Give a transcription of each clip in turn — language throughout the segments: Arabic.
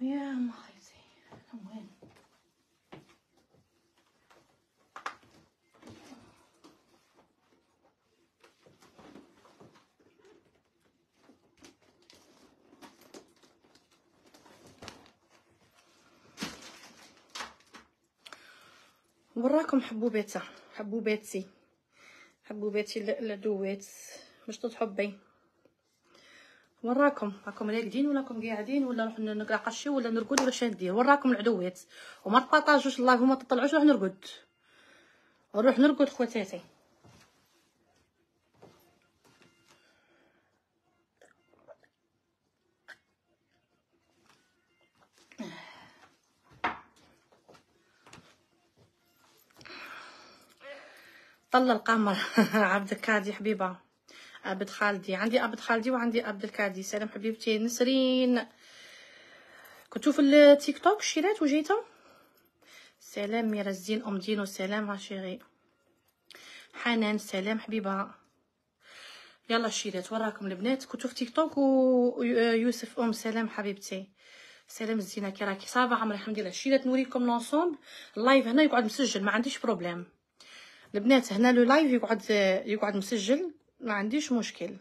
يا ما وين؟ وراكم حبوبيتا حبوباتي حبوباتي العدوات باش تحبي وراكم. راكم راقدين ولا راكم قاعدين ولا نروح نقرا ولا نرقد ولا شندير وراكم العدوات وما تبارطاجوش اللايف وما تطلعوش نروح نرقد. نروح نرقد خواتاتي. طل القمر. عبد الكادي حبيبة. عبد خالدي. عندي عبد خالدي وعندي عبد الكادي. سلام حبيبتي. نسرين. كنتو في التيك توك شيرات وجيتو؟ سلام ميرا الزين أم دينو. سلام عشيري حنان سلام حبيبة. يلا شيرات وراكم البنات. كنتو في تيك توك ويوسف أم. سلام حبيبتي. سلام الزينة كي راكي ça va عمري الحمد لله. شيرات نوريكم l'ensemble. ال live هنا يقعد مسجل ما عنديش problème البنات هنا le live يقعد يقعد مسجل. ما عنديش مشكل.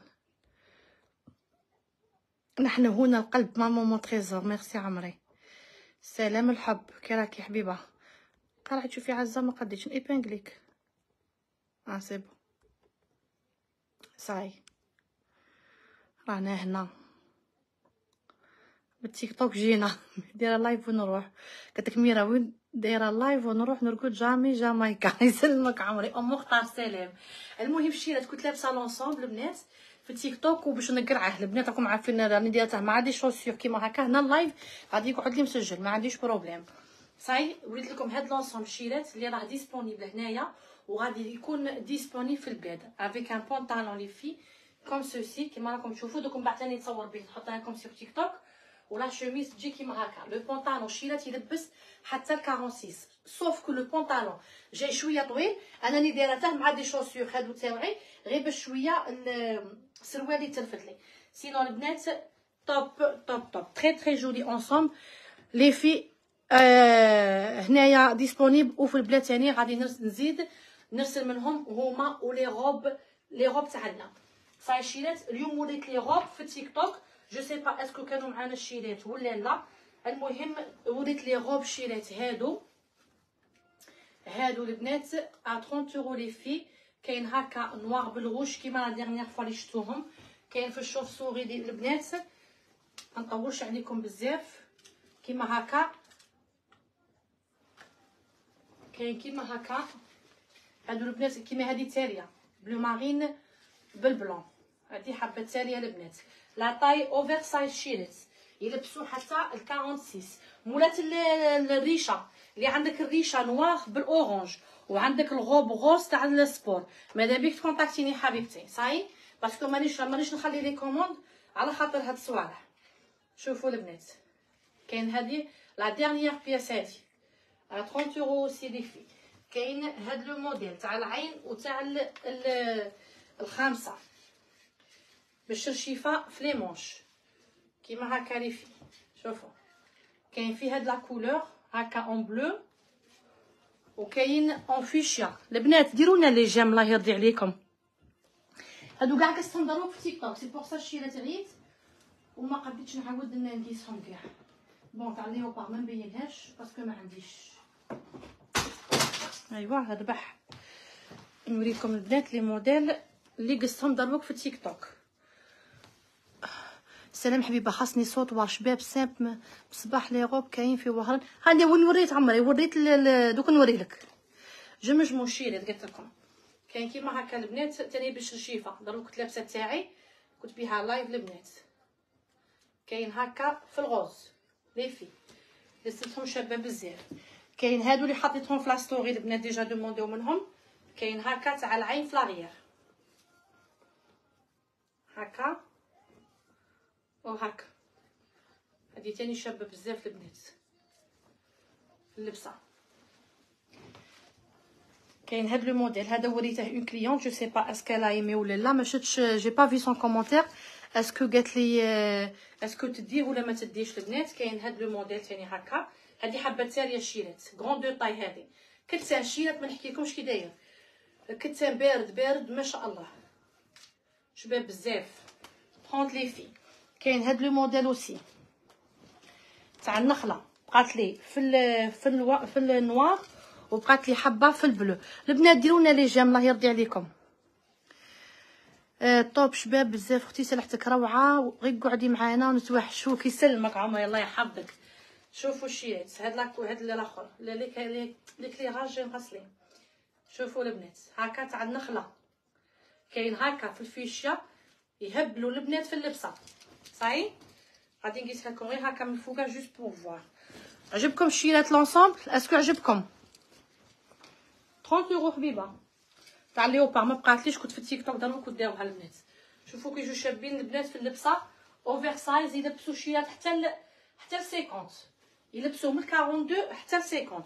نحن هنا القلب ماما mon trésor. merci عمري. سلام الحب. كي راكي حبيبة. راح تشوفي عزة ما قديتش épingle يك آه سي صاي. رانا هنا. بالتيك توك جينا. دايره live ونروح. قالت ميرا وين؟ دايرة live ونروح نرقد jamais جامايكا. يسلمك عمري. أم مختار سلام المهم شيرات كنت لابسة l'ensemble البنات في التيك توك وباش نقرعه. البنات راكم عارفين راني ديرته. ما عنديش chaussures كيما هكا. هنا ال live غادي يقعد لي مسجل. ما عنديش problème ça y est وريت لكم هاد l'ensemble شيرات اللي راه disponible هنايا وغادي يكون disponible في البلاد avec un pantalon لي في comme ceci كيما راكم تشوفوا دوك من بعد ثاني نتصور به نحطها لكم sur تيك توك و la chemise تجي كيما هكا le pantalon شيرات يلبس حتى ل 46 sauf que le pantalon جاي شوية طويل انني دايرته مع des chaussures هادو تاوعي غير باش شوية السروال يتلفت لي sinon البنات top top top très très joli ensemble لي في آه هنايا disponible وفي البلاد ثاني غادي نزيد نرسل منهم هما و les robes les robes تاعنا صاي شيرات اليوم وليت لي روب في تيك توك je sais pas est-ce que كانوا معانا الشيرات ولا لا المهم وريت les robes شيرات هادو هادو البنات ا 30 اورو لي في كاين هكا noir بال rouge كيما la dernière fois لي شفتوهم كاين في الشوف سوري ديال البنات ما نطولش عليكم بزاف كيما هكا كاين كيما هكا هادو البنات كيما هادي تاليه bleu marine بال blanc هادي حبه تاليه البنات la taille oversize شيرت يلبسوا حتى ال 46 مولات الريشه اللي عندك الريشه noir بال orange وعندك ال robe rose تاع ال sport ماذا بيك تكونتاكتيني حبيبتي صاي parce que مانيش مانيش نخلي les commandes على خاطر هاد الصوالح شوفوا البنات كاين هادي la dernière pièce هادي 30 euros les filles كاين هاد le modèle تاع العين وتاع الخامسه بالشرشيفه في les manches كيما هكا les filles. شوفوا. كاين فيه هاد la couleur هكا en bleu وكاين en fuchsia البنات ديروا لنا les j'aime الله يرضي عليكم. هادو كاع كنستنضروا في تيك توك c'est pour ça شيرات غيت وما قديتش نعاود نقيسهم كاع بون تاع ليوبار ما نبينهاش باسكو ما عنديش. أيوا ربح نوريكم البنات لي موديل اللي قصهم دروك في تيك توك سلام حبيبة خاصني صوت وار شباب سامب بصباح لي روب كاين في وهران. هاني وين وريت عمري وريت دوك نوري لك. جمج موشيري قلت لكم كاين كيما هكا البنات تاني بالشرشيفه دروك كنت لابسه تاعي كنت بيها live البنات كاين هكا في ال rose les filles لستهم شابه بزاف كاين هادو اللي حطيتهم في la story البنات déjà دومونديو منهم كاين هكا تاع العين في لاغيير هكا وهكا هادي تاني شابة بزاف البنات. اللبسة. كاين هاد le modèle. هذا وريته une cliente je sais pas est-ce que l'a aimé ولا لا. ما شفتش j'ai pas vu son commentaire est-ce que قالت لي est-ce que تديه ولا ما تديش البنات؟ كاين هاد le modèle تاني هكا. هادي حبه تاليه الشيرات grande taille هادي. كتان شيرات ما نحكيلكمش كي داير. كتان بارد بارد ما شاء الله. شباب بزاف. 30 les filles كاين هاد le modèle aussi. تاع النخلة. بقات لي في ال في ال في ال noir وبقات لي حبة في ال bleu. البنات ديروا لنا les j'aime الله يرضي عليكم. آه طوب شباب بزاف. أختي سلحتك روعة غير قعدي معانا ونتوحشوك يسلمك عمر الله يحفظك شوفوا الشيات. هاد لاك هاد الآخر ليك ليك لي راجي مغسلين شوفوا البنات. هكا تاع النخلة. كاين هكا في الفيشه يهبلوا البنات في اللبسة. صاي غادي نقيسها لكم غير هكا من فوقها جوست بور فوار عجبكم الشيرات لونسومبل اسكو عجبكم 30 يورو حبيبه تاع léopard ما بقاتليش كنت في التيك توك دابا كنت داوها البنات شوفوا كي جو شابين البنات في اللبسه oversize يلبسوا شيرات حتى ل... حتى ل 50 يلبسوا من 42 حتى ل 50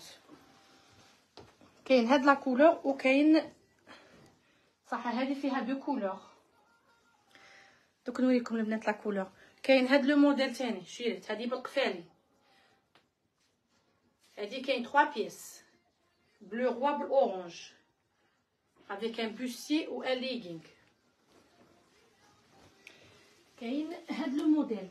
كاين هاد la couleur وكاين صح هذه فيها deux couleurs دوك نوريكم البنات la couleur كاين هاد le modèle تاني شيرت هادي بالقفالي. هادي كاين 3 pièces. bleu roi بال orange avec un bustier ou un legging. كاين هاد le modèle.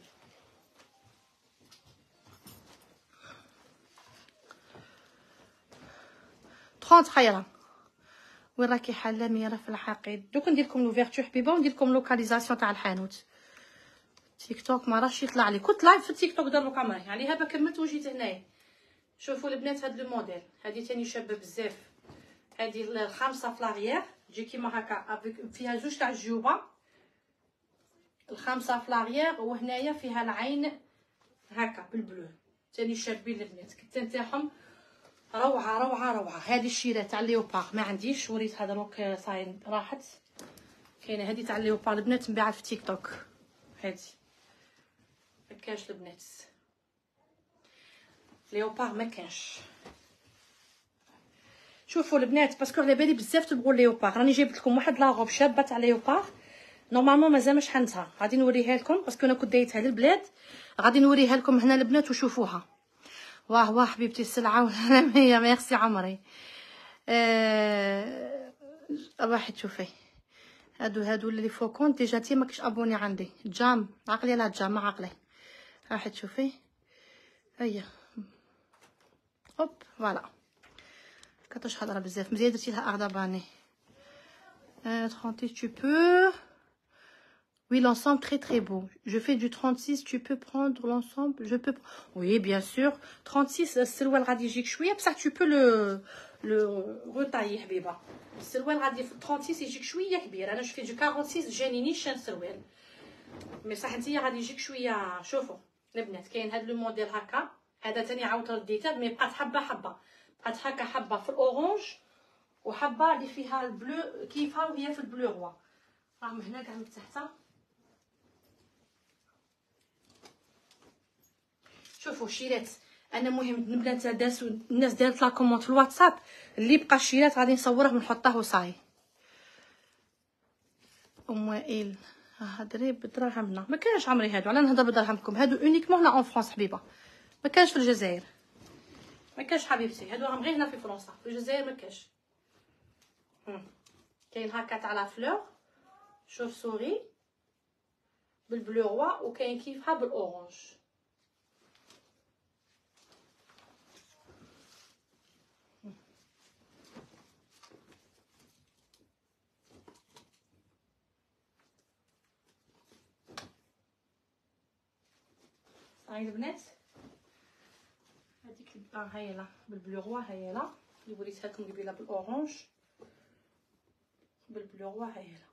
تخونت خيرا وين راكي حاله ميرا في الحقيد؟ دوك ندير لكم l'ouverture حبيبة وندير لكم localisation تاع الحانوت. تيك توك ما راهش يطلع لي. كنت live في التيك توك كاميرا. عليها يعني كملت وجيت هنايا. شوفوا البنات هاد le modèle. هادي تاني شابة بزاف. هادي الخامسه في لاغيير تجي كيما هكا فيها زوج تاع الجيوبة. الخامسه في لاغيير وهنايا فيها العين هكا بال bleu. تاني شابين البنات. كتان تاعهم روعة روعة روعة. هذه الشيرة تاع léopard ما عنديش. وريتها دروك صاين راحت. كاينة هذه تاع léopard البنات مبيعة في تيك توك هذه مكانش البنات léopard ما كانش شوفوا البنات parce que على بالي بزاف تبغوا léopard راني جايبت لكم واحد la robe شابه تاع léopard normalement مازال ما شحنتها غادي نوريها لكم parce que أنا كنت دايتها للبلاد غادي نوريها لكم هنا البنات وشوفوها واه واه حبيبتي السلعه والهنيه ميرسي عمري أه... راحي تشوفي هادو هادو اللي فوكون ديجا تي ماكش ابوني عندي جام عقلي لا جام عقلي راحي تشوفي هيا هوب فوالا كتش هضره بزاف مزيان درتي لها اغضباني أه... 30 tu peux Oui, l'ensemble très très beau. Je fais du 36, tu peux prendre l'ensemble Je peux Oui, bien sûr. 36 السروال غادي يجيك شوية بصح tu peux le le retailler حبيبة. السروال غادي 36 يجيك شوية كبير. أنا شفت du 46 جاني نيشان سروال. mais صح نتيا غادي يجيك شوية شوفوا البنات كاين هاد le modèle هكا. هذا تاني عاود رديته mais بقات حبة حبة. بقات هكا حبة في ال orange وحبة اللي فيها ال bleu كيفها وهي في ال bleu roi. راهم هنا كاع من تحت شوفوا شيرات أنا مهم البنات داسوا الناس دارت la commande في الواتساب. اللي بقى شيرات غادي نصوره ونحطه وصاي. ام وائل هضري بدراهمنا ما كانش عمري هادو. على نهضر بدراهمكم هادو uniquement هنا en France حبيبة. ما كانش في الجزائر. ما كانش حبيبتي. هادو راهم غير هنا في فرنسا. في الجزائر ما كانش. كاين هكا تاع la fleur شوف سوري بال bleu roi وكاين كيفها بال orange هاي البنات. هذيك آه هاي لا بال bleu roi هاي لا اللي وريتها لكم قبيلة بال orange. بال bleu roi هاي لا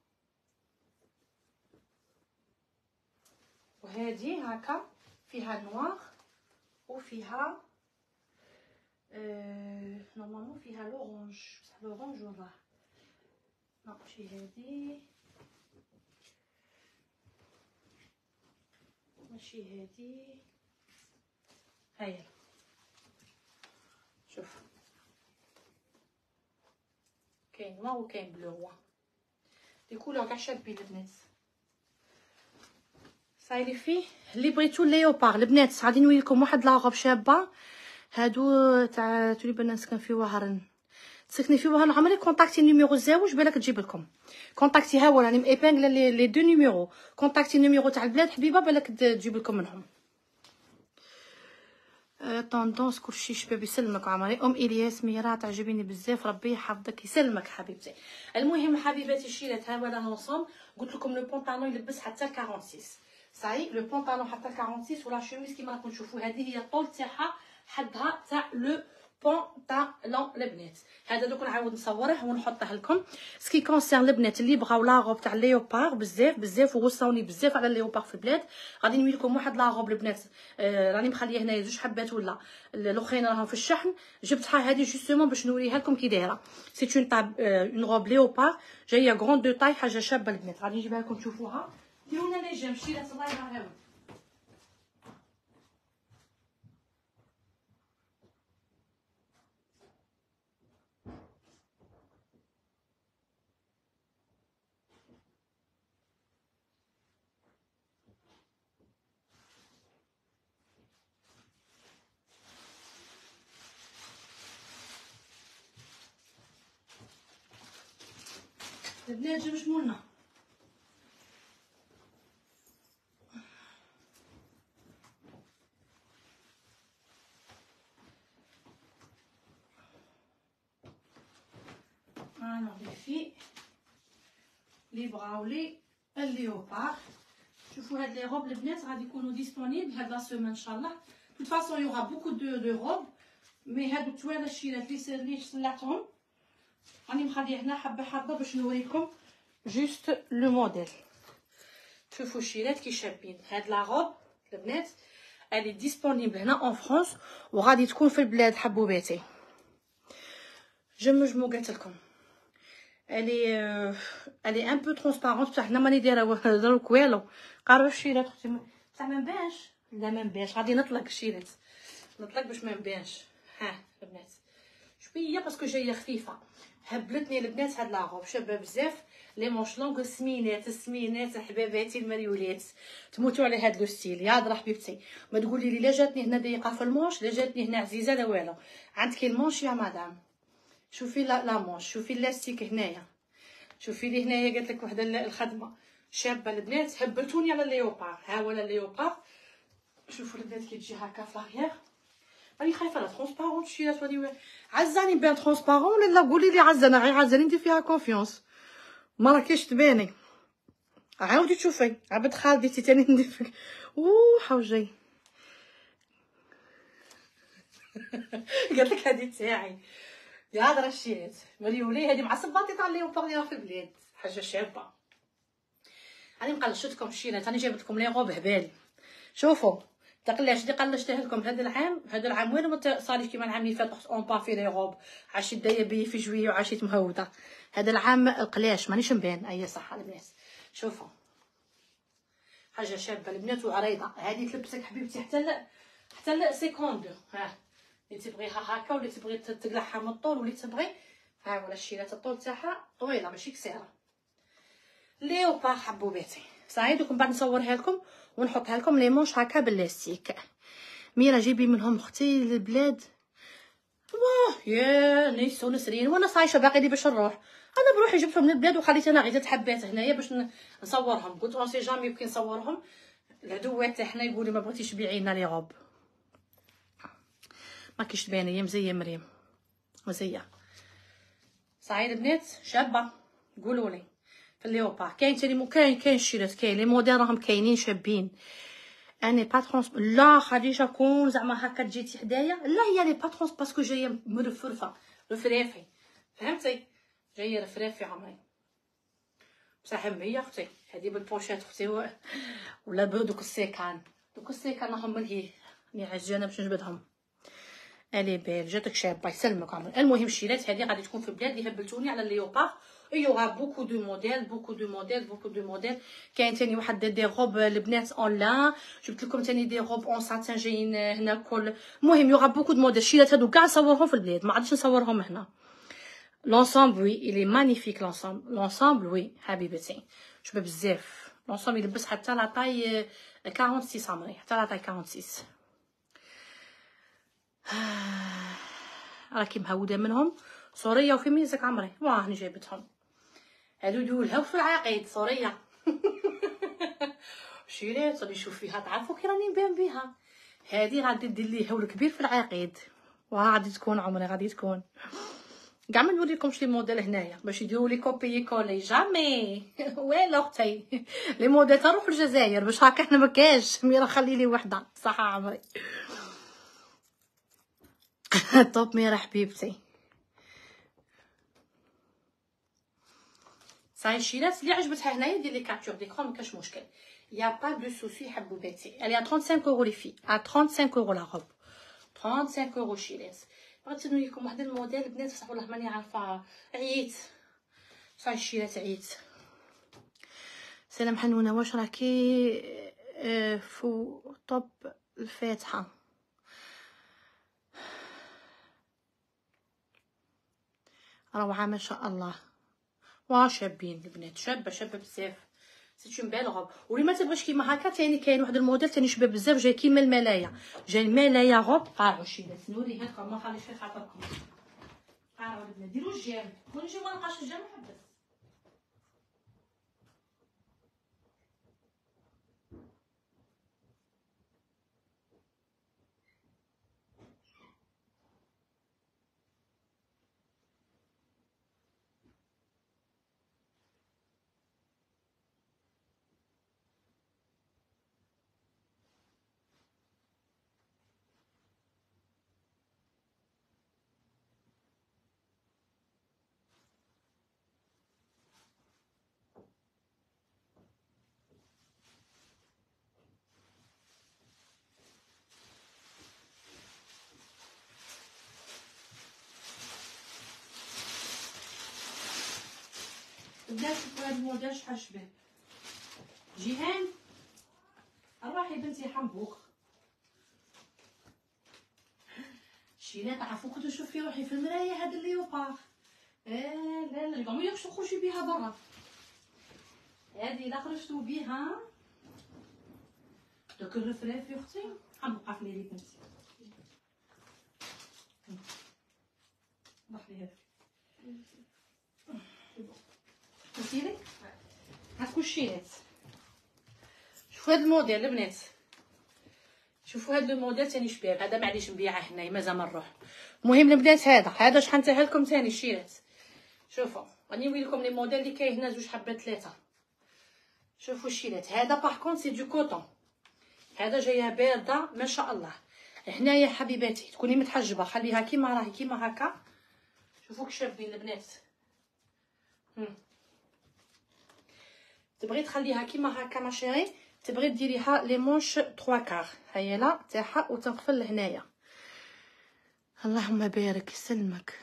وهذه هكا فيها noir وفيها آه normalement فيها l'orange بصح l'orange وراه ماشي هذه ماشي هذه هاي شوف. كاين نوار وكاين بلو لي كولور كاع شابين البنات. صاي لي في اللي بغيتو ليوبار البنات غادي نوريكم واحد لاغوب شابة. هادو تاع تولي بنا نسكن في وهران تسكني في وهران عمري. كونتاكتي نيميرو الزاوج بالك تجيب لكم كونتاكتي هو راني ميبانغلا لي دو نيميرو كونتاكتي نيميرو تاع البلاد حبيبة بالك تجيب لكم منهم. tendance كلشي شباب يسلمك عمري. أم إلياس Mira تعجبيني بزاف. ربي يحفظك يسلمك حبيبتي. المهم حبيباتي الشيرات ها ولا l'ensemble قلت لكم le pantalon يلبس حتى 46 ça y est le pantalon حتى 46 و la chemise كيما راكم تشوفوا هذه هي الطول تاعها حدها تاع le pantalon البنات هذا دوك نعاود نصوره ونحطه لكم. ce qui concerne البنات اللي بغاو la robe تاع léopard بزاف بزاف وغصوني بزاف على léopard في البلاد. غادي نوري لكم واحد la robe البنات آه راني مخليه هنايا زوج حبات ولا. الاخرين راهم في الشحن. جبتها هذه justement باش نوريها لكم كي دايرة. c'est une تاب une robe léopard جاية grande de taille حاجة شابة البنات غادي نجيبها لكم تشوفوها. ديرونا les j'aime شيرات الله يرحمها البنات جا شمولنا أنا لي في لي بغاو لي الليوبار شوفوا هاد لي روب البنات غادي يكونوا ديسپونيبل هاد لا سيمين ان شاء الله دو فاسون يوغا بوكو دو دو روب مي هادو التوالا الشيرات لي لي صلعتهم راني مخليه هنا حبه حبه باش نوريكم جوست لو موديل. شوفوا الشيرات كي شابين. هاد لا روب البنات الي ديسپونيبل هنا اون فرانس وغادي تكون في البلاد حبوباتي جمجمو قالت لكم الي الي ان بو ترونسبارونت بصح حنا ماني دايرة دروك والو. قاروا الشيرات أختي. بصح ما نبانش. لا ما نبانش. غادي نطلق الشيرات نطلق باش ما نبانش. ها البنات. شوية parce que جاية خفيفة. هبلتني البنات هاد la robe شابة بزاف. les manches longues سمينات السمينات حباباتي المريولات. تموتوا على هاد le style. يا هضره حبيبتي ما تقولي لي لا جاتني هنا ضيقه في ال manche لا جاتني هنا عزيزة لا والو. عندك ال manche يا مدام؟ شوفي لا la manche. شوفي اللاستيك هنايا. شوفي لي هنايا قالت لك وحدة الخدمة. شابة البنات هبلتوني على ال léopard. ها ولا ال léopard. شوفوا البنات كي تجي هكا في لاغيير راني خايفة لا ترونسبارون شي راني عزاني بان ترونسبارون ولا قولي لي عزانة غير عزاني ندير فيها كونفيونس ما راكيش تباني. عاودي تشوفي. عبد خالدي تاني ندير فيك اوه حوجي قالت لك هذه تاعي. يا هضره الشيات مريولي هذه مع صباطي اللي وباغيها في البلاد. حاجة شابة. راني مقلشتكم الشينات راني جابت لكم لي غوب هبالي شوفوا. تقلاش اللي قلشته لكم هذا العام؟ هذا العام وين ما كيما العام اللي فات أون با في لي غوب عشيت دايه بي في جويه وعشيت مهودة. هذا العام القلاش مانيش مبان أي صحه البنات. شوفوا. حاجة شابة البنات وعريضة. هذه تلبسك حبيبتي حتى لا حتى لا سيكوند. ها. اللي تبغيها هكا واللي تبغي تقلعها من الطول واللي تبغي. ها ولا الشيرات الطول تاعها. طويلة ماشي قصيره léopard حبوباتي صعيد وكم بعد نصورها لكم؟ ونحطها لكم les manches هكا ب l'élastique Mira جيبي منهم أختي للبلاد واه يا نيسو نسرين وأنا صايشة باقي لي باش نروح. أنا بروحي جبتهم من البلاد وخليت أنا غير حبات هنايا باش نصورهم. قلت on sait jamais يمكن نصورهم العدوات تاعنا يقولوا ما بغيتيش تبيعي لنا les robes. ما كيش تباني مزية مريم. مزية. صعيد البنات شابة. قولوا لي. في الليوبار كاين تاني مو كاين كاين شيرات كاين لي موديل راهم كاينين شابين اني باترونس لا خديجه كون زعما هكا جيتي حدايا لا هي لي باترونس باسكو جاية مرفرفه رفرافي فهمتي جاية رفرافي عمري بصح هي أختي هذه بالبوشات أختي ولا دوك السيكان دوك السيكان راهم هي راني عجانه باش نجبدهم elle est belle جاتك شابه يسلمك عمري المهم الشيلات هذه غادي تكون في البلاد اللي هبلتوني على ال léopard il y aura beaucoup de modèles beaucoup de modèles beaucoup de modèles. كاين تاني واحد des robes البنات en lin جبت لكم تاني des robes en satin جايين هنا كل المهم il y aura beaucoup de modèles الشيلات هادو كاع نصورهم في البلاد ما عادش نصورهم هنا l'ensemble oui elle est magnifique l'ensemble l'ensemble oui حبيبتي شباب بزاف لونسوم يلبس حتى لا طاي 46 عمري حتى لا طاي 46 راكي مهوده منهم سوريه وفي ميزك عمري واه هاني جايبتهم هادو دولها في العقيد سوريه شيرات غادي نشوف فيها تعرفوا كي راني نبان بها هادي غادي دير لي هول كبير في العقيد. وها غادي تكون عمري غادي تكون. كاع ما نوريكمش لي موديل هنايا باش يديروا لي كوبي كولي جامي. ويلو أختي. لي موديل تروح الجزائر باش هكا حنا مكاش ميرا خلي لي وحدة. صح عمري. top ميرا حبيبتي. صاي شيلات اللي عجبتها هنايا دير لي capture d'écran مكاش مشكل il y a pas de souci حبوباتي elle est 35 euros elle fait 35 euros la robe 35 اورو شيلات بغيت نوريكم واحد الموديل بنات بصح والله ماني عارفه عييت صاي الشيلات عييت سلام حنونه واش راكي فو top الفاتحه روعه ما شاء الله وا شابين البنات شابه شابه بزاف c'est une belle robe واللي ما تبغيش كيما هكا تاني كاين واحد الموديل تاني شباب بزاف جاي كيما الملايه جاي الملايه غوب قارعوا شي نوري هاكا ما خليش في خاطركم قارعوا البنات ديروا ال j'aime ونجي ما نلقاش ال j'aime نحبس بدا شوفوا هاد الموديل جيهان روحي بنتي حنبوك شيلا تعرفوا كنت نشوف في روحي في المراية هاد الليوبار آه لا لا ما ياكش تخرجي بها برا. هادي لا خرجتو بها دوك الرفراف يا أختي حنبقى في ليلي بنتي. ضحلي هذا فهمتيني هاكو الشينات شوفوا هاد الموديل البنات شوفوا هاد الموديل تاني شباب هذا معليش نبيعه هنايا مازال ما نروح المهم البنات هذا هذا شحال نتاهل لكم تاني الشيرات شوفوا غادي نوري لكم les modèles اللي كاين هنا زوج حبات ثلاثة شوفوا الشيرات هذا par contre c'est du coton هذا جاية بارده ما شاء الله هنايا حبيباتي تكوني متحجبه خليها كيما راهي كيما هكا شوفوا كشابين البنات تبغي تخليها كيما هكا ma chérie؟ تبغي ديريها les manches 3 كار. هيا لا تاعها وتنقفل لهنايا. اللهم بارك يسلمك.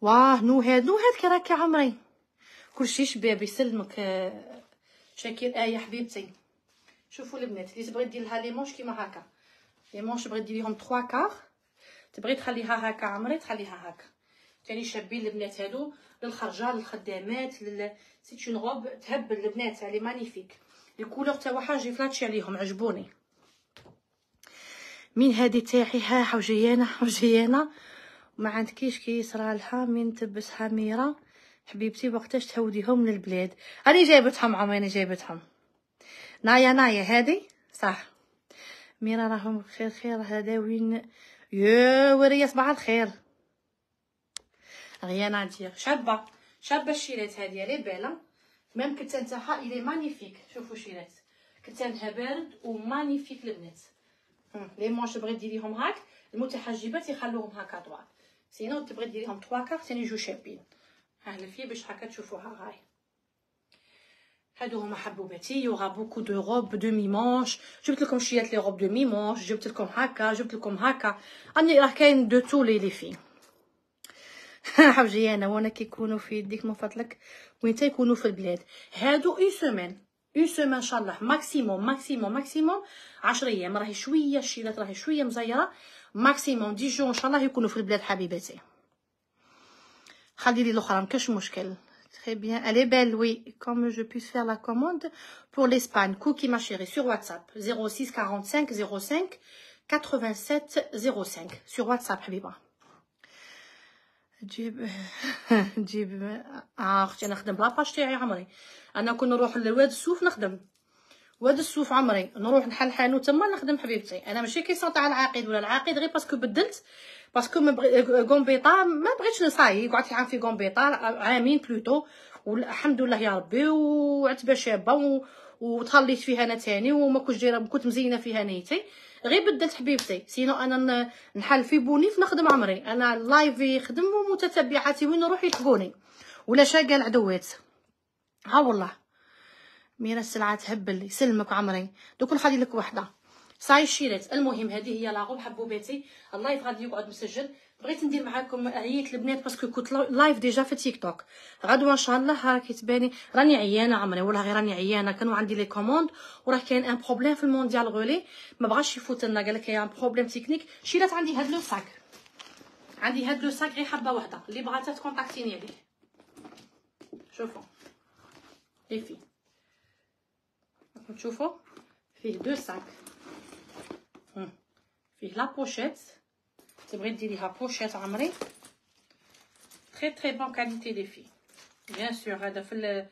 واه نوهاد نوهاد كي راكي عمري. كلشي شباب يسلمك. شاكر إيه حبيبتي. شوفوا البنات اللي تبغي دير لها les manches كيما هكا. les manches تبغي ديريهم 3 كار. تبغي تخليها هكا عمري تخليها هكا. تاني شابين البنات هادو للخرجة للخدامات لل c'est une robe تهبل البنات elle est magnifique. ال couleur تاعها جي فلاتشي عليهم عجبوني. مين هادي تاعي ها حوجيانة حوجيانة. ما عندكيش كي يصرالها من تبسها ميره حبيبتي وقتاش تهوديهم للبلاد. راني جايبتهم عمري جايبتهم نايا نايا هادي؟ صح. ميرا راهم خير خير. هذا وين؟ يا وريا صباح الخير. rien à dire شابه شابه الشيلات هذه elle est belle même كتان تاعها elle est magnifique شوفوا شيلات كتانها بارد و magnifique البنات les manches بغيت ديريهم هاك المتحجبات يخلوهم هكا طوال sinon تبغي ديريهم 3 كار ثاني جو شابين ها في باش هكا تشوفوها هاي هادو هما حبوباتي il y aura beaucoup de robes demi manches جبت لكم شيات les robes demi manches جبت لكم هكا جبت لكم هكا راني راه كاين de tout لي لي في حوجي أنا وأنا كيكونوا في يديك من فضلك وين تيكونوا في البلاد هادو une semaine une semaine إن شاء الله maximum maximum maximum 10 أيام راهي شوية الشيلات راهي شوية مزيرة maximum dix jours إن شاء الله يكونوا في البلاد حبيباتي خلي لي الأخرى مكاش مشكل Très bien. Elle est belle, oui. Comment je puisse faire la commande pour l'Espagne. Coucou, ma chérie, sur WhatsApp. 06 45 05 87 05. Sur WhatsApp, حبيبة. جيب جيب أختي أنا نخدم la page تاعي عمري. أنا كون نروح لواد السوف نخدم. واد السوف عمري نروح نحل حانوت تما نخدم حبيبتي. أنا ماشي كيسون تاع العقيد ولا العقيد غير parce que بدلت parce que غومبيطا ما بغيتش نصاي قعدت عام في غومبيطا عامين plutôt والحمد لله يا ربي وعتبة شابة. وتخليت فيها أنا تاني وما كنتش دايره كنت مزينة فيها نيتي. غير بدلت حبيبتي. sinon أنا نحل في بونيف نخدم عمري. أنا live يخدم ومتتبعاتي وين نروح يلحقوني. ولا شاقة العدوات. ها والله. ميرا السلعة تهبل. يسلمك عمري. دوك نخلي لك وحدة. صاي شيرات المهم هذه هي la robe حبوباتي ال live غادي يقعد مسجل. بغيت ندير معاكم عييت البنات parce que كنت live déjà في تيك توك. غدوه ان شاء الله راه كتباني راني عيانة عمري ولا غير راني عيانة. كانوا عندي les commandes وراه كاين un problème في ال Mondial Relay. ما بغاش يفوت لنا قال لك كاين problème technique شيرات عندي هاد le sac. عندي هاد le sac غير حبة واحدة اللي بغات تكونتاكتيني عليه شوفوا لي في تشوفوا فيه. deux sacs. فيه la pochette تبغي ديريها pochette عمري très très bonne qualité لي في bien sûr هذا في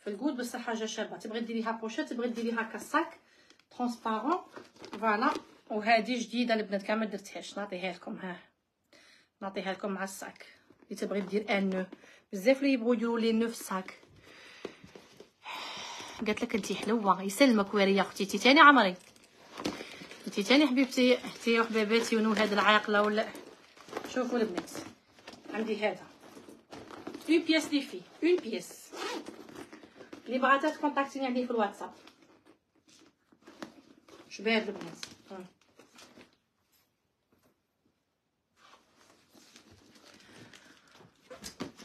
في الكود بصح حاجة شابه تبغي ديريها pochette تبغي ديريها ك sac transparent voilà وهذه جديده البنات كاع درتهاش نعطيها لكم ها نعطيها لكم مع ال sac اللي تبغي دير un nœud بزاف اللي يبغوا يديروا les nœuds في ال sac قالت لك انت حلوة يسلمك ويريا أختي تاني عمري انتي تاني حبيبتي حتي وحباباتي و nœud هاد العاقله ولا شوفوا البنات. عندي هذا. une pièce لي في une pièce اللي بغات تكونتاكتيني عليه في الواتساب شباب البنات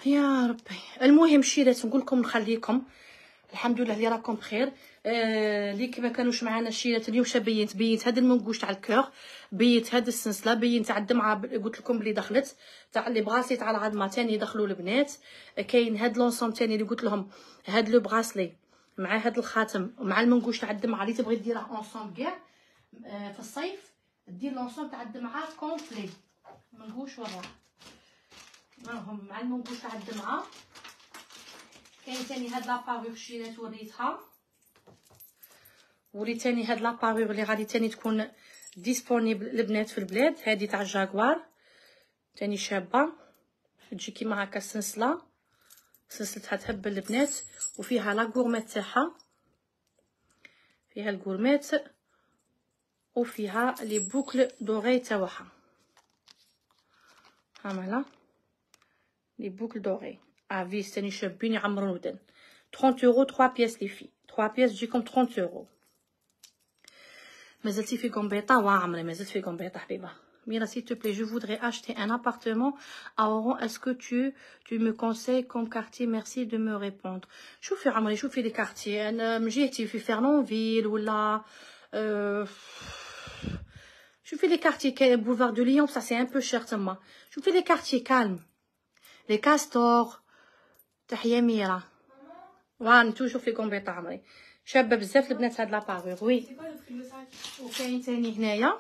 يا ربي. المهم شيرات نقول لكم نخليكم. الحمد لله اللي راكم بخير. آه اللي كما كانوش معنا الشيرات اليوم بينت بينت هاد المنقوش تاع الكور بينت هاد السنسلة بينت تاع الدمعة قلت لكم بلي دخلت تاع لي بغاسلي تاع العظمة تاني دخلوا البنات. كاين هاد l'ensemble تاني اللي قلت لهم هاد le bracelet مع هاد الخاتم ومع المنقوش تاع الدمعة اللي تبغي ديرها ensemble كاع آه في الصيف دير l'ensemble تاع الدمعة complet منقوش وراه راهم مع المنقوش تاع الدمعة. كاين تاني هاد la parure شيرات وريتها ولي تاني هاد la parure اللي غادي تاني تكون disponible البنات في البلاد هادي تاع جاكوار تاني شابه تجي كيما هكا سلسله سلسلتها تهبل البنات وفيها لا تاعها فيها ال gourmette وفيها les boucles d'oreilles تاعها ها مالا les boucles d'oreilles à vis تاني شابين يعمرو الودن 30 اورو 3 pièces لي في 3 pièces تجيكم 30 اورو مازلتي في كومبيطا وا عمري مازلت في كومبيطا حبيبه Mira, s'il te plaît, je voudrais acheter un appartement à Oran. Est-ce que tu, tu me conseilles comme quartier? Merci de me répondre. شوفي عمري شوفي les quartiers أنا من جهتي في فيرلونفيل ولا أه شوفي les quartiers Boulevard de Lyon بصح c'est un peu cher تما شوفي les quartiers calmes Les Castors تحيا ميرا وان toujours في كومبيطا عمري شابه بزاف البنات هاد la parure oui. وكاين تاني هنايا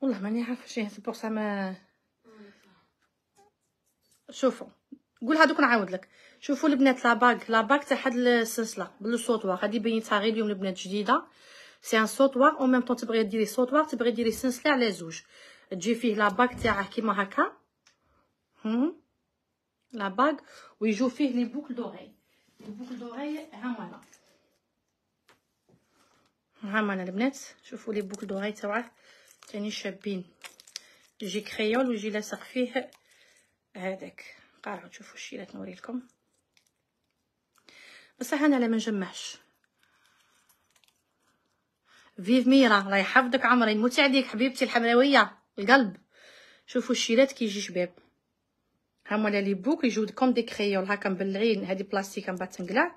والله ماني عارفة شي c'est pour ça ما شوفوا. قول هادوك نعاود لك. شوفوا البنات la bague la bague تاع هاد السلسلة. بال sautoir غادي بينتها غير اليوم البنات جديدة. c'est un sautoir. au même temps تبغي ديري sautoir تبغي ديري سلسلة على زوج. تجي فيه la bague تاعه كيما هكا. la bague ويجو فيه les boucles d'oreilles les boucles d'oreilles هما هما البنات شوفوا les boucles d'oreilles تاعه تاني شابين يجي créoles ويجي لاصق فيه هذاك قارعوا تشوفوا الشيرات نوري لكم بصح أنا لا ما نجمعش vive ميرا الله يحفظك عمري نموت عليك حبيبتي الحمراويه القلب شوفوا الشيرات كيجي شباب هما les boucles يجو comme des créoles هكا مبلعين هادي بلاستيك من بعد تنقلع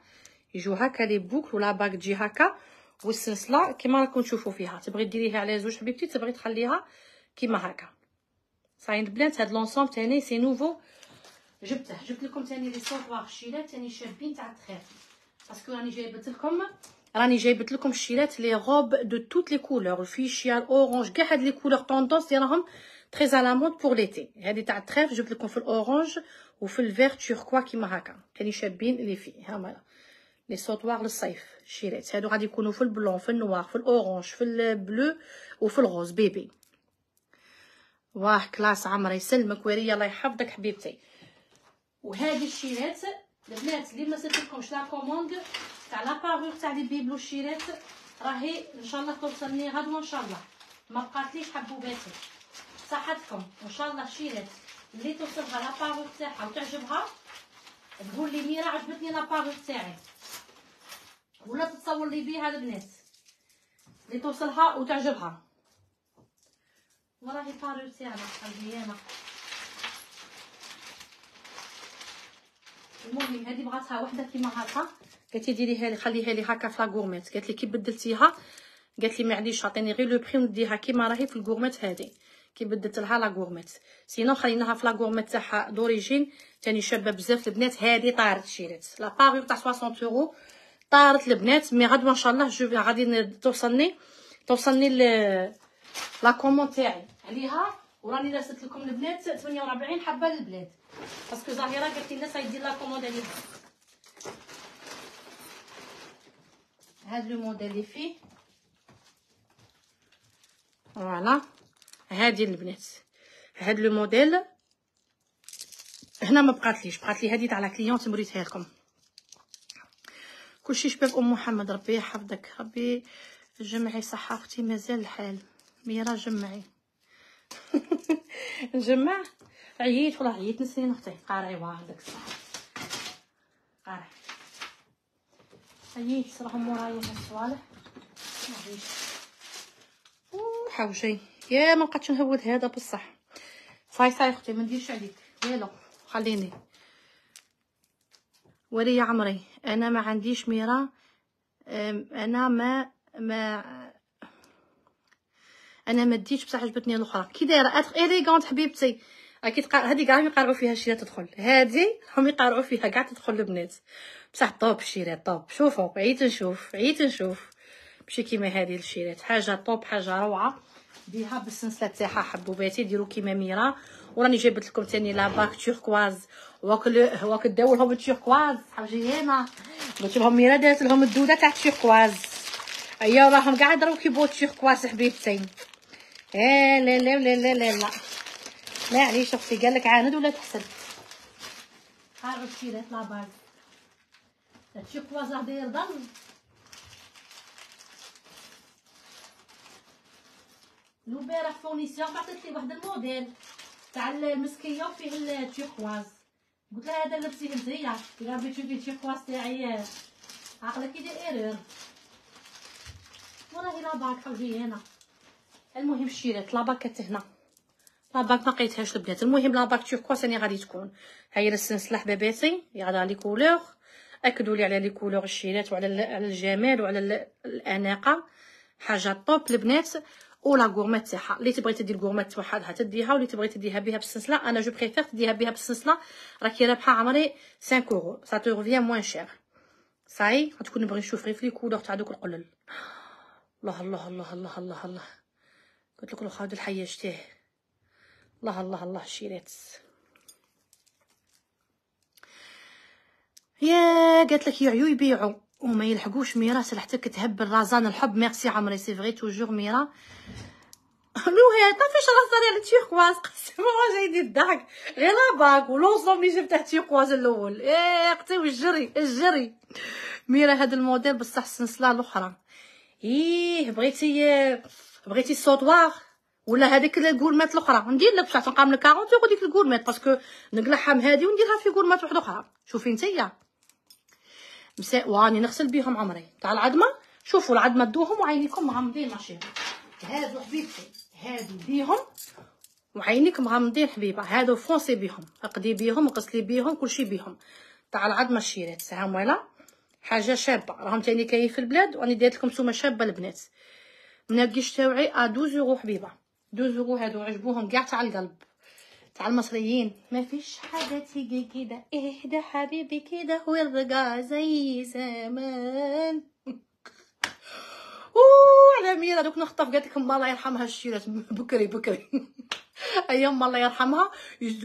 يجو هكا les boucles و la bague تجي هكا والسلسلة كيما راكم تشوفوا فيها. تبغي ديريها على زوج حبيبتي تبغي تخليها كيما هكا. صاين البنات هاد l'ensemble تاني c'est nouveau جبته جبت لكم تاني les sautoirs الشيرات تاني شابين تاع التخير parce que راني جايبت لكم راني جايبت لكم الشيرات les robes de toutes les couleurs الفيشيا ال orange كاع هاد les couleurs tendance ديالهم très à la mode pour l'été هادي تاع التخير جبت لكم في ال orange وفي ال vert turquoise كيما هكا. تاني شابين لي في هما. les sautoirs للصيف الشيرات هادو غادي يكونوا في ال blanc في ال noir في ال orange في ال bleu وفي ال rose bébé. واه classe عمري. يسلمك وريا الله يحفظك حبيبتي. وهذه الشيرات البنات اللي ما سالتلكمش la commande تاع la parure تاع لي بيبلو الشيرات راهي إن شاء الله توصلني غدوة إن شاء الله. ما بقاتليش حبوباتي. صحتكم ان شاء الله الشيرات اللي توصلها la parure تاعها وتعجبها تقول لي ميرا عجبتني la parure تاعي. ولا تتصور لي بيها البنات. اللي توصلها وتعجبها. وراهي parure تاعنا. مزيانه المهم هذه بغاتها وحدة كيما هكا. قالت لي ديريها لي خليها لي هكا في la gourmette قالت لي كي بدلتيها؟ قالت لي معليش عطيني غير le prix ونديها كيما راهي في ال gourmette هذه. كي بدلت لها la gourmette sinon خليناها في la gourmette تاعها d'origine تاني شابة بزاف البنات هذه طارت شيرات la parure تاع 60 يورو طارت البنات mais غدوه ان شاء الله جو غادي توصلني توصلني la commande تاعي عليها. وراني راسلت لكم البنات 48 حبة للبلاد parce que زهيره قالت لي الناس غيدير la commande عليها هاد le modèle اللي فيه voilà هادي البنات. هاد le modèle. هنا ما بقاتليش. بقات لي هادي تاع la cliente وريتها لكم. كلشي شباب أم محمد ربي يحفظك. ربي جمعي صحه أختي مازال الحال. ميرا جمعي. نجمع عييت والله عييت؟ نسينا أختي قارعي واه داك الصح قارعي. عييت راهم مورايا هاد الصوالح. معليش حوشي يا ما بقيتش نهود هذا بصح. صاي صاي أختي ما نديرش عليك. يلا خليني. ولي يا عمري أنا ما عنديش ميرا. أنا ما ما أنا ما ديتش بصح عجبتني الأخرى. كي دايرة اليغونت حبيبتي. أكيد هذه كاع يقارعوا فيها الشيرة تدخل. هذه هم يقارعوا فيها كاع تدخل البنات. بصح طوب الشيرات طوب. شوفوا عييت نشوف عييت نشوف. ماشي كيما هذه الشيرات. حاجة طوب حاجة روعة. بيها بالسلسله تاعها حبوباتي ديروا كيما ميرا. وراني جايبت لكم ثاني la bague turquoise واكل واكل داو لهم ال turquoise حاجينا قلت لهم ميرا دارت لهم الدودة تاع ال turquoise ايوا راهم قاع يضربوا كيبو ال turquoise حبيبتي آه لا لا لا لا لا لا. لا عليش أختي؟ قال لك عاند ولا تحسد ها عرفتي لا la bague ال turquoise راه داير ضن. لو بارح fournisseur عطيت لي واحد الموديل تاع المسكية فيه ال turquoise قلت لها هذا لبسيه نتيا إلا بغيتي تشوفي ال turquoise تاعي عقلك يدير erreur وراهي la bague حوجي هنا المهم شريت la bague ات هنا. la bague ما لقيتهاش البنات. المهم la bague turquoise راني غادي تكون. هاي السلسله حباباتي على les couleurs أكدوا لي على les couleurs الشيرات وعلى على الجمال وعلى الأناقة. حاجة top البنات. و la gourmette تاعها. اللي تبغي تدي ال gourmette وحدها تديها واللي تبغي تديها بها بالسلسله أنا je préfère تديها بها بالسلسله راكي رابحه عمري 5 euros ça te revient moins cher ça y est غتكون نبغي نشوف غير في les couleurs تاع دوك القلل. الله الله الله الله الله الله. قلت لك الخاود الحية شتيه. الله الله الله شيرات يا قالت لك يعيو يبيعوا وما يلحقوش ميرا سلحتك تهبل رازان الحب. ميرسي عمري c'est vrai toujours ميرا. لو هي فيش راسها على turquoise قسم الله جاي يدير الضحك. غير bague و l'ensemble اللي جبته turquoise الأول. إيه أختي والجري الجري. ميرا هاد الموديل بصح السنسله الأخرى. إيه بغيتي بغيتي ال sautoir ولا هذيك الكولمات الأخرى؟ ندير لك بصح تنقام لك 40 يورو ديك الكولمات parce que نقلعها هذه ونديرها في كولمات وحدة أخرى. شوفي نتيا واني نغسل بيهم عمري. تاع العظمه شوفوا العظمه دوهم وعينيكم مغمضين ماشي. هادو حبيبتي هادو بيهم وعينيك مغمضين حبيبة. هادو فونسي بيهم اقدي بيهم وغسلي بيهم كلشي بيهم. تاع العظمه الشيرات ساعة مويلة. حاجة شابة راهم تاني كاين في البلاد وأني ديت لكم سومة شابة البنات. مناقيش تاوعي ا 12 يورو حبيبة. 12 يورو هادو عجبوهم كاع تاع القلب. تاع المصريين. ما فيش حاجة تيجي كده. اهدى حبيبي كده والرجع زي زمان. أوه على ميرا دوك نخطف قالت لكم الله يرحمها. الشيرات بكري بكري. أيام الله يرحمها.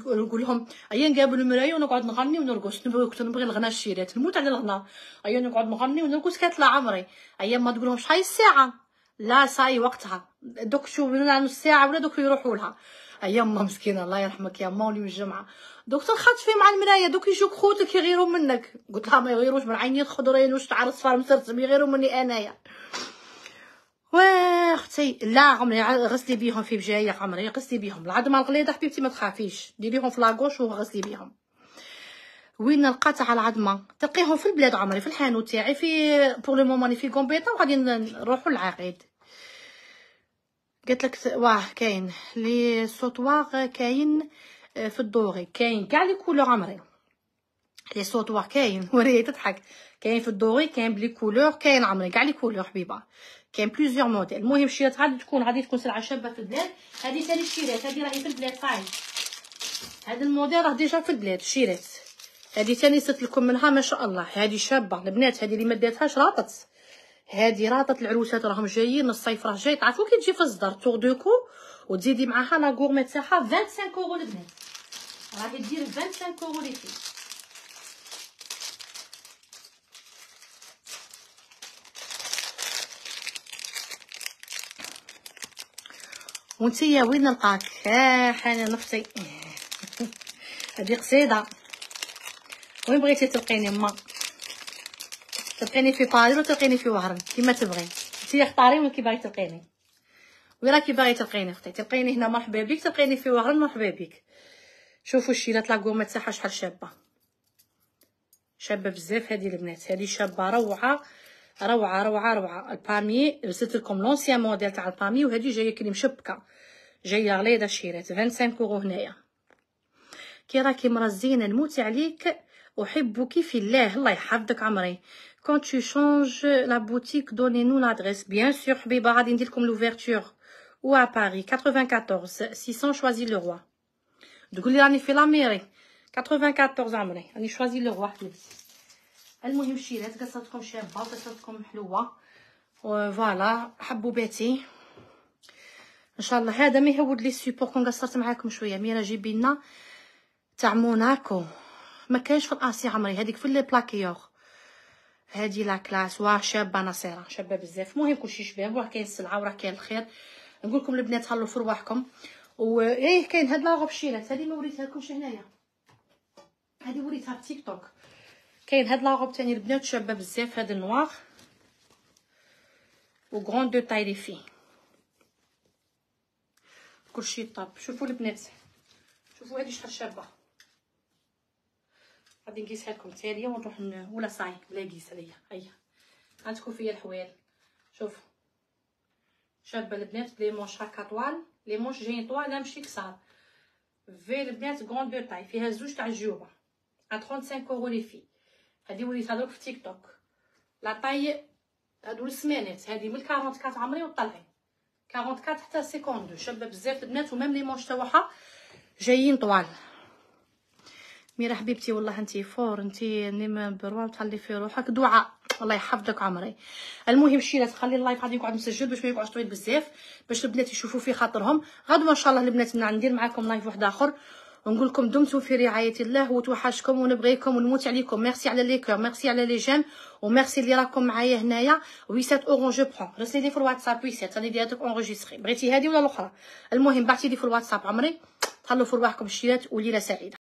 نقول لهم ايا نقابل المراية ونقعد نغني ونرقص. كنت نبغي الغناء الشيرات. نموت على الغناء. ايا نقعد نغني ونرقص كتلا عمري. أيام ما تقول لهم شحال الساعة. لا ساي وقتها. دوك شو من نص ساعة ولا دوك يروحوا لها. أيام ما مسكينة الله يرحمك يا مولي من الجمعه دوك تنخطفي مع المرايه دوك يجوك خوتك يغيروا منك. قلت لها ما يغيروش من عيني خضرين واش تاع صفار مسرسم يغيروا مني أنايا. واختي لا عمري غسلي بيهم في بجاية عمري غسلي بيهم. العظمة الغليظه حبيبتي ما تخافيش. ديريهم في la douche وغسلي بيهم. وين القطع العظمة؟ تلقيهم في البلاد عمري في الحانوت تاعي في pour le moment في Gambetta وغادي نروحوا للعقيد. قالت لك واه كاين. les sautoirs كاين آه، في الدوري. كاين كاع les couleurs عمري. les sautoirs كاين وريه تضحك. كاين في الدوري كاين ب les couleurs كاين عمري. كاع les couleurs حبيبة. كاين plusieurs modèles المهم الشيرات غادي تكون غادي تكون سلعة شابة في البلاد. هذه ثاني الشيرات. هذه راهي في البلاد صاي هذا الموديل راه déjà في البلاد الشيرات. هذه ثاني صرت لكم منها ما شاء الله. هذه شابة. البنات هذه اللي ما داتهاش راطت هذه راطت العروسات راهم جايين الصيف راه جاي تعرفوا كي تجي في الصدر tour de cou وتزيدي معاها la gourmette تاعها 25 اورو البنات راهي دير 25 euros livrée وانتيا وين نلقاك؟ ها حنان أختي هذه قصيدة. وين بغيتي تلقيني ما تلقيني في باريس ولا تلقيني في وهران كيما تبغي. انتيا اختاري وين كي باغي تلقيني. وين راكي باغي تلقيني أختي تلقيني هنا مرحبا بك تلقيني في وهران مرحبا بك شوفوا الشيرات لاكومه تاعها شحال شابة. شابة بزاف هذه البنات هذه شابة روعة روعة روعة روعة. البامي رسلت لكم l'ancien modèle تاع البامي وهذه جاية كلي مشبكة. جاية غليظة الشيرات 25 أورو هنايا. كي راكي مرزينة نموت عليك أحبك في الله الله يحفظك عمري. Quand tu changes la boutique donnez-nous l'adresse. Bien sûr حبيبه غادي ندير لكم l'ouverture ou à Paris 94 600 choisy le roi. تقولي راني في la mairie 94 عمري راني Choisy-le-Roi حبيبتي المهم الشيرات قصتكم شابه وقصتكم حلوة voilà حبوباتي ان شاء الله هذا ما يهود لي c'est pour كون قصرت معاكم شوية ميرا جيبي لنا تاع موناكو ما كاينش في l'acier عمري هذيك في ال plaqué or هذه la classe واه شابة نصيره شابة بزاف. المهم كلشي شباب وراه كاين السلعه وراه كاين الخير نقول لكم البنات هلو في رواحكم. و إيه كاين هاد la robe شيرات هذه ما وريتها لكمش هنايا. هذه وريتها في تيك توك. كاين هاد la robe تاني البنات شابة بزاف هاد ال noir و grande taille livrée. كلشي top. شوفوا البنات. شوفوا هادي شحال شابة. غادي نقيسها لكم تاليه ونروح ولا صاي بلا قيس عليا. هيا. عندكم فيا الحوال. شوف شابه البنات ب les manches هكا طوال les manches جايين طوال ماشي كسار. في البنات grande taille فيها زوج تاع الجيوبه 35 euros livrée هادي وليتها دوك في تيك توك. la taille هادو السمانات هادي من 44 عمري وطلعي 44 حتى 52 شابة بزاف البنات و même les manches تاعها جايين طوال. ميرا حبيبتي والله انتي forte انتي numéro un تخلي في روحك دعاء. الله يحفظك عمري. المهم شي تخلي ال live غادي يقعد مسجل باش ما يقعدش طويل بزاف باش البنات يشوفوا في خاطرهم. غدوه ان شاء الله البنات ندير معاكم live واحد آخر. ونقول لكم دمتم في رعاية الله وتوحشكم ونبغيكم ونموت عليكم. ميرسي على les cœurs merci على les j'aime و merci اللي راكم معايا هنايا. ويسات orange ou brun رسلي لي في الواتساب ويسات راني ديرتك enregistrer بغيتي هذه ولا الأخرى؟ المهم بعثي لي في الواتساب عمري. تهلاو في رواحكم الشيرات وليلة سعيدة.